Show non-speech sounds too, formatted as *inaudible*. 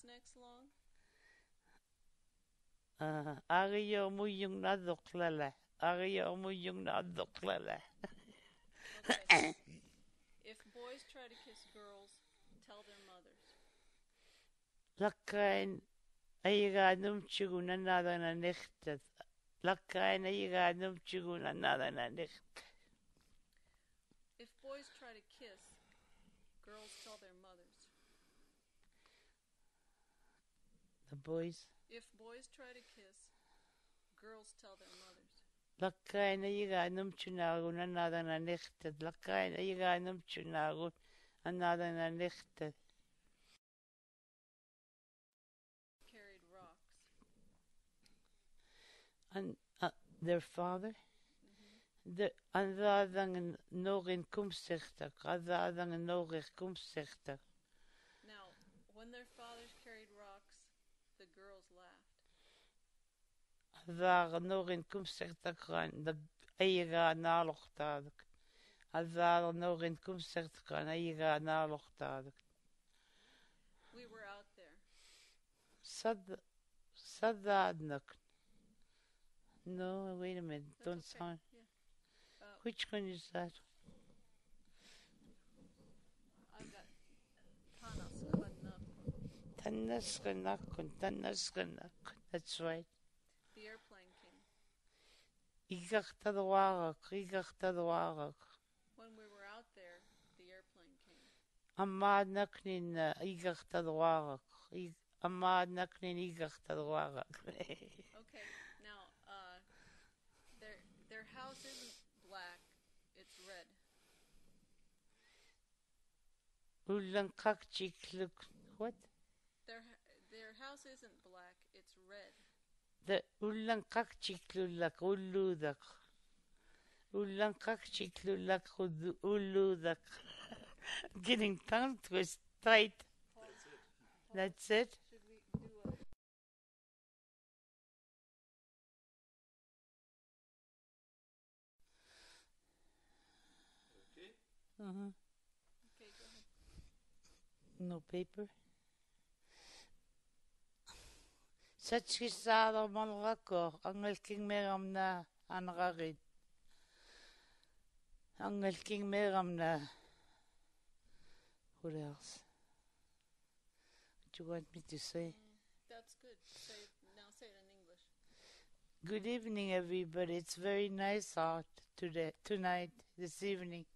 necks long? Uh, yung mo yung naduklala. Okay. *laughs* if boys try to kiss girls, tell their mothers. Lakkain aiga numchuguna nada na nechtet. Lakkain aiga numchuguna nada na nechtet. If boys try to kiss, girls tell their mothers. The boys. If boys try to kiss, girls tell their mothers. Lakkain aiga numchunaguna nada na nechtet. Lakkain aiga numchunagun nada na nechtet. Carried rocks. And uh, their father? De andadan nog in kumsechtak, andadan nog in. Now, when their fathers carried rocks, the girls laughed. Daar nog in kumsechtak gaan, de eiga nalochtadak. Daar nog in kumsechtak gaan, eiga nalochtadak. We were out there. Sad, sadadnak. No, wait a minute, That's don't okay. sound. Yeah. Uh, Which one is that? I've got Tanas Kvannak, Tanaskanakun, tanaskanakun. That's right. The airplane came. Igachtadwarak, igachtadwarak. When we were out there, the airplane came. Amma naknin igachtadwarak. Amma naknin igachtadwarak. Okay, now, uh, their, their house isn't black, it's red. Ulan kakchikluk. What? Their, their house isn't black, it's red. The ulan kakchiklulak uludak. Ulan kakchiklulak uludak. *laughs* Getting tongue twist tight. That's it. Should we do a Uh-huh. Okay, go ahead. No paper. Satskisado malrako angel king meram na anrarit. Angel king meram na. What else? What do you want me to say? That's good. Say now say it in English. Good evening, everybody. It's very nice out today, tonight, this evening.